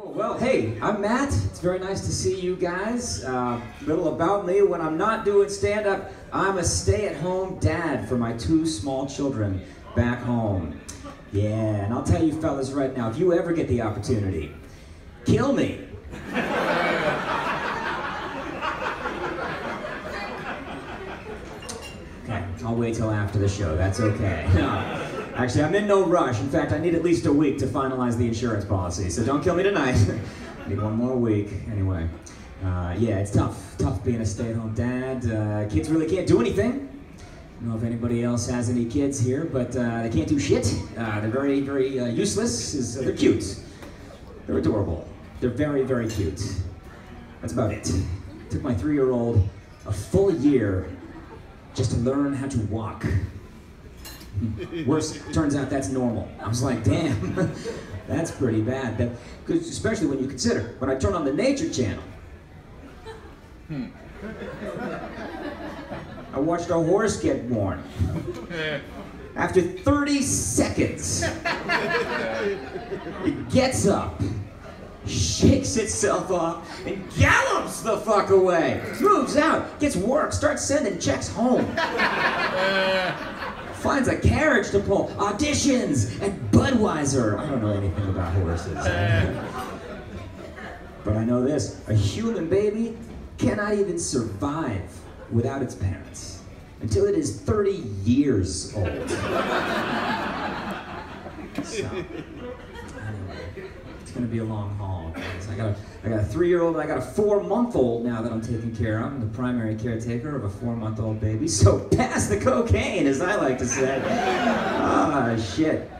Cool. Well, hey, I'm Matt. It's very nice to see you guys. Uh, little about me: when I'm not doing stand-up, I'm a stay-at-home dad for my two small children back home. Yeah, and I'll tell you, fellas, right now, if you ever get the opportunity, kill me. Okay, I'll wait till after the show. That's okay. Actually, I'm in no rush. In fact, I need at least a week to finalize the insurance policy. So don't kill me tonight. I need one more week. Anyway, uh, yeah, it's tough. Tough being a stay-at-home dad. Uh, kids really can't do anything. I don't know if anybody else has any kids here, but uh, they can't do shit. Uh, they're very, very uh, useless. Is, uh, they're cute. They're adorable. They're very, very cute. That's about it. Took my three-year-old a full year just to learn how to walk. Worse, turns out that's normal. I was like, damn, that's pretty bad. That, 'cause especially when you consider, when I turn on the Nature Channel, I watched a horse get born. After 30 seconds, it gets up, shakes itself off, and gallops the fuck away. Moves out, gets work, starts sending checks home. Finds a carriage to pull, auditions at Budweiser. I don't know anything about horses. Eh. but I know this a human baby cannot even survive without its parents until it is 30 years old. So, anyway, it's gonna be a long haul. guys. I got a, I got a three-year-old, I got a four-month-old now that I'm taking care of. I'm the primary caretaker of a four-month-old baby. So pass the cocaine, as I like to say. Ah, shit.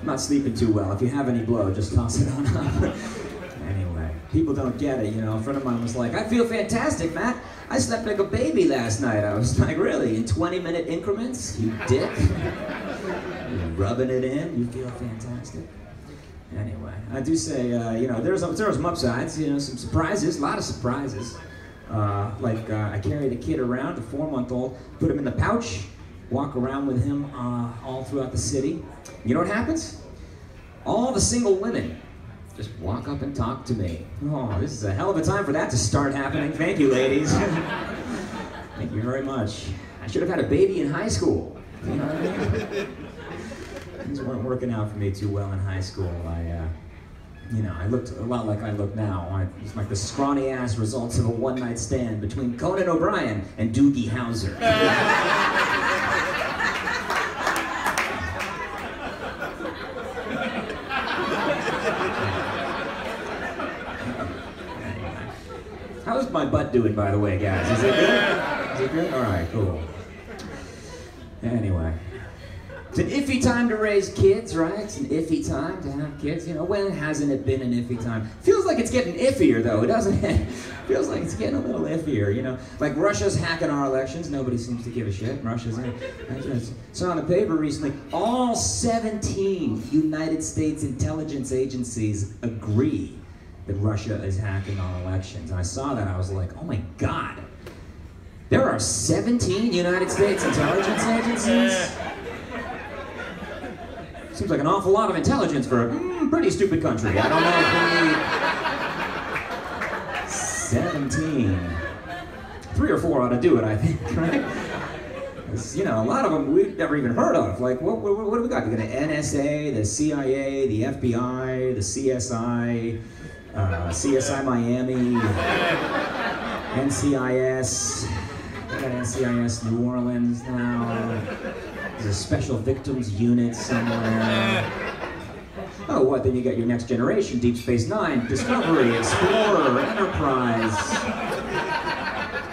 I'm not sleeping too well. If you have any blow, just toss it on up. People don't get it. You know, a friend of mine was like, I feel fantastic, Matt. I slept like a baby last night. I was like, really? In 20 minute increments? You dick? Rubbing it in? You feel fantastic? Anyway, I do say, uh, you know, there's, there's some upsides, you know, some surprises, a lot of surprises. Uh, like, uh, I carried a kid around, a four month old, put him in the pouch, walk around with him uh, all throughout the city. You know what happens? All the single women just walk up and talk to me. Oh, this is a hell of a time for that to start happening. Thank you, ladies. Thank you very much. I should have had a baby in high school. You know what I mean? Things weren't working out for me too well in high school. I, uh, you know, I looked a lot like I look now. I, it's like the scrawny ass results of a one night stand between Conan O'Brien and Doogie Howser. How's my butt doing, by the way, guys? Is it good? Is it good? All right, cool. Anyway, it's an iffy time to raise kids, right? It's an iffy time to have kids. You know, when hasn't it been an iffy time? Feels like it's getting iffier, though, it doesn't it? Feels like it's getting a little iffier, you know? Like Russia's hacking our elections. Nobody seems to give a shit. Russia's in. Saw on the paper recently, all 17 United States intelligence agencies agree that Russia is hacking our elections. And I saw that, I was like, oh my God. There are 17 United States intelligence agencies? Seems like an awful lot of intelligence for a mm, pretty stupid country. I don't know if we 17. Three or four ought to do it, I think, right? You know, a lot of them we've never even heard of. Like, what, what, what do we got? We got the NSA, the CIA, the FBI, the CSI, uh, CSI Miami, NCIS. NCIS New Orleans now. There's a special victims unit somewhere. Oh, what? Then you got your next generation, Deep Space Nine, Discovery, Explorer, Enterprise.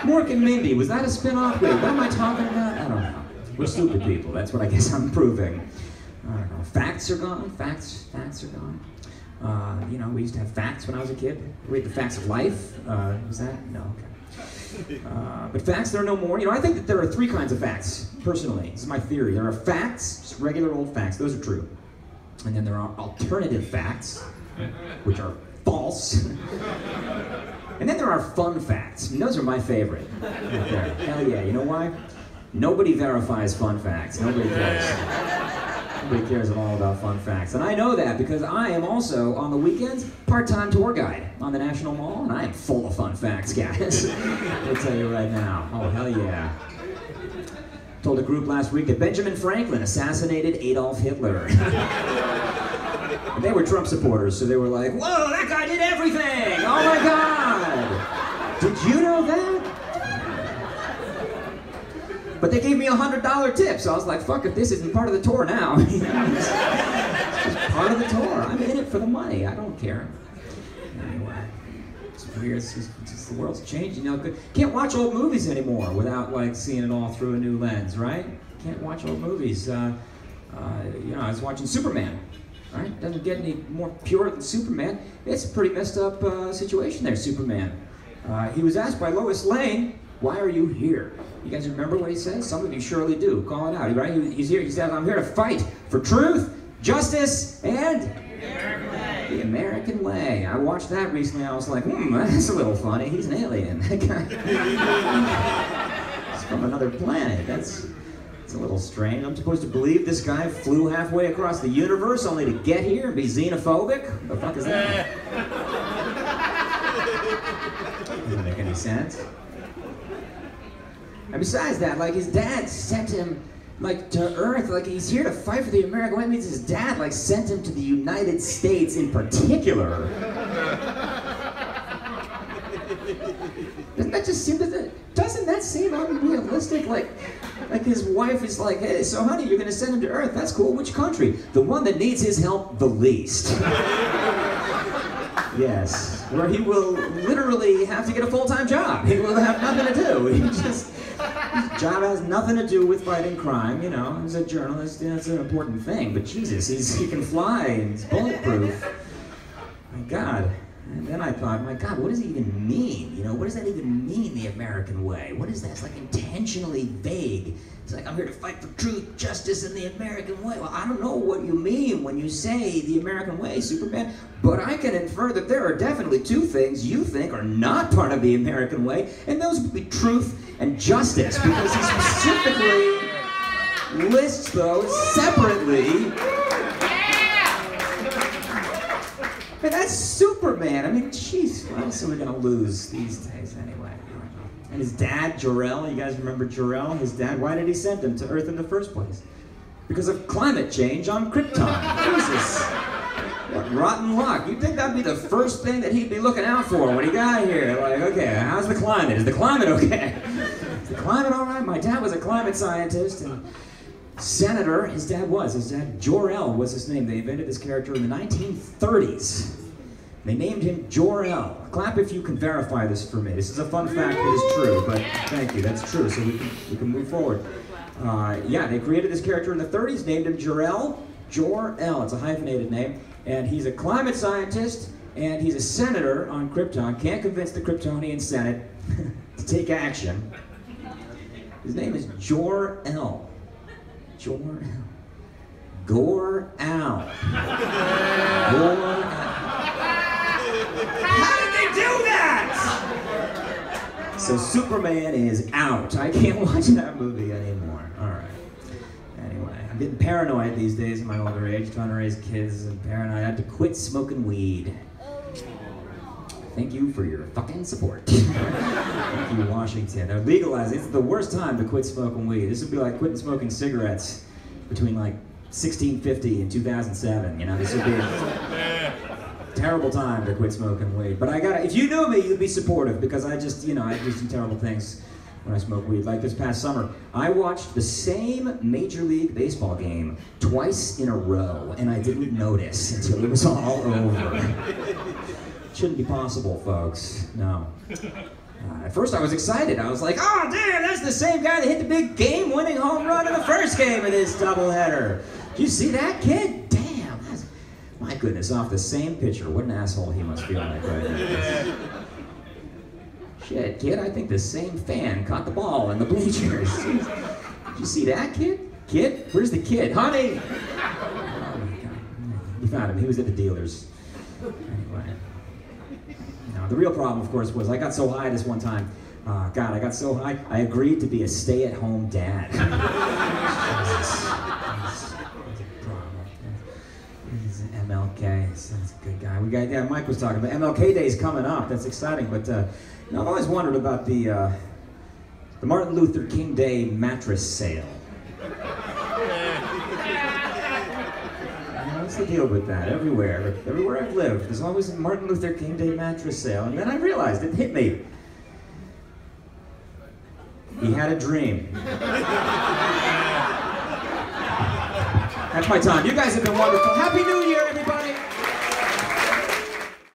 Mork and Mindy, was that a spin-off? Wait, what am I talking about? I don't know. We're stupid people. That's what I guess I'm proving. I don't know. Facts are gone. Facts, facts are gone. Uh, you know, we used to have facts when I was a kid. Read the facts of life. Uh, was that? No. Okay. Uh, but facts, there are no more. You know, I think that there are three kinds of facts. Personally, this is my theory. There are facts, just regular old facts. Those are true. And then there are alternative facts, which are false. And then there are fun facts. And those are my favorite. Right. Hell yeah. You know why? Nobody verifies fun facts. Nobody cares. Nobody cares at all about fun facts. And I know that because I am also, on the weekends, part-time tour guide on the National Mall, and I am full of fun facts, guys. I'll tell you right now. Oh, hell yeah. Told a group last week that Benjamin Franklin assassinated Adolf Hitler. And they were Trump supporters, so they were like, whoa, that guy did everything! Oh my god! Did you know that? But they gave me a hundred dollar tip, so I was like, fuck if this isn't part of the tour now. it's just part of the tour. I'm in it for the money. I don't care. Anyway, it's weird. It's just, it's just the world's changing. You know, can't watch old movies anymore without like seeing it all through a new lens, right? Can't watch old movies. Uh, uh, you know, I was watching Superman. Right? Doesn't get any more pure than Superman. It's a pretty messed up uh, situation there, Superman. Uh, he was asked by Lois Lane, "Why are you here?" You guys remember what he says? Some of you surely do. Call it out, right? He's here. He says, "I'm here to fight for truth, justice, and the American way." I watched that recently. I was like, "Hmm, that's a little funny. He's an alien. That guy. He's from another planet. That's." It's a little strange. I'm supposed to believe this guy flew halfway across the universe only to get here and be xenophobic? What the fuck is that? Doesn't make any sense. And besides that, like his dad sent him like to Earth, like he's here to fight for the American way. It means his dad like sent him to the United States in particular. Doesn't that just seem doesn't that seem unrealistic? Like like his wife is like, hey, so honey, you're gonna send him to Earth. That's cool. Which country? The one that needs his help the least. yes. Where he will literally have to get a full-time job. He will have nothing to do. He just job has nothing to do with fighting crime, you know. He's a journalist, that's an important thing. But Jesus, he's, he can fly and he's bulletproof. My God. And then I thought, my God, what does it even mean? You know, what does that even mean, the American way? What is that? It's like intentionally vague. It's like, I'm here to fight for truth, justice, and the American way. Well, I don't know what you mean when you say the American way, Superman, but I can infer that there are definitely two things you think are not part of the American way, and those would be truth and justice, because he specifically lists those separately Man, that's Superman. I mean, jeez, what else are we gonna lose these days anyway? And his dad, Jor-El, you guys remember Jor-El? His dad, why did he send him to Earth in the first place? Because of climate change on Krypton. Jesus. What rotten luck. You'd think that'd be the first thing that he'd be looking out for when he got here. Like, okay, how's the climate? Is the climate okay? Is the climate all right? My dad was a climate scientist and senator. His dad was. His dad, Jor-El was his name. They invented this character in the 1930s. They named him Jor-El. Clap if you can verify this for me. This is a fun fact that is true, but thank you, that's true, so we can, we can move forward. Uh, yeah, they created this character in the 30s, named him Jor-El. Jor-El, it's a hyphenated name, and he's a climate scientist, and he's a senator on Krypton. Can't convince the Kryptonian Senate to take action. His name is Jor-El. Jor-El. Gore-Al. Gore-Al. How did they do that? So Superman is out. I can't watch that movie anymore. All right. Anyway, I'm getting paranoid these days in my older age, trying to raise kids and paranoid. I had to quit smoking weed. Thank you for your fucking support. Thank you, Washington. They're legalizing. It's the worst time to quit smoking weed. This would be like quitting smoking cigarettes between like 1650 and 2007. You know, this would be a terrible time to quit smoking weed. But I got if you knew me, you'd be supportive because I just, you know, I do terrible things when I smoke weed. Like this past summer, I watched the same Major League Baseball game twice in a row, and I didn't notice until it was all over. Shouldn't be possible, folks. No. Uh, at first I was excited. I was like, oh damn, that's the same guy that hit the big game-winning home run in the first game of this doubleheader. Did you see that kid? Damn, that's, my goodness, off the same pitcher. What an asshole he must feel like right now. Shit, kid, I think the same fan caught the ball in the bleachers. Did you see that kid? Kid? Where's the kid? Honey! Oh my god. You found him. He was at the dealer's. Anyway. The real problem, of course, was I got so high this one time. Uh, God, I got so high, I agreed to be a stay-at-home dad. He's an MLK. That's a good guy. We got yeah. Mike was talking about MLK Day is coming up. That's exciting. But uh, you know, I've always wondered about the uh, the Martin Luther King Day mattress sale. Deal with that? Everywhere, everywhere I've lived, there's always a Martin Luther King Day mattress sale. And then I realized it hit me. He had a dream. That's my time. You guys have been wonderful. Happy New Year.